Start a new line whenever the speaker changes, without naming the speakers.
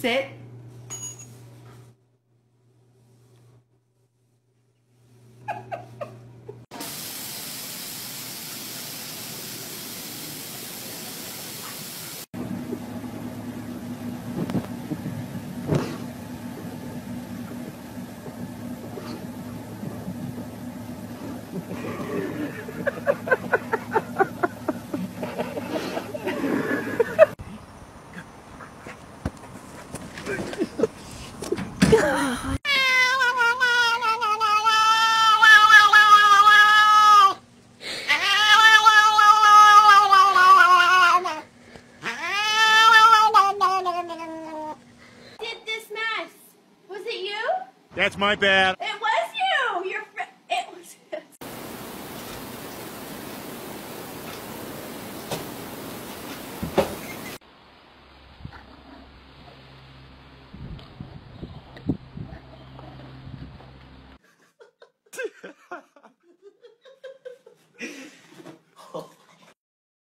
Sit.
Did this mess? Was it you?
That's my bad.